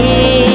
você.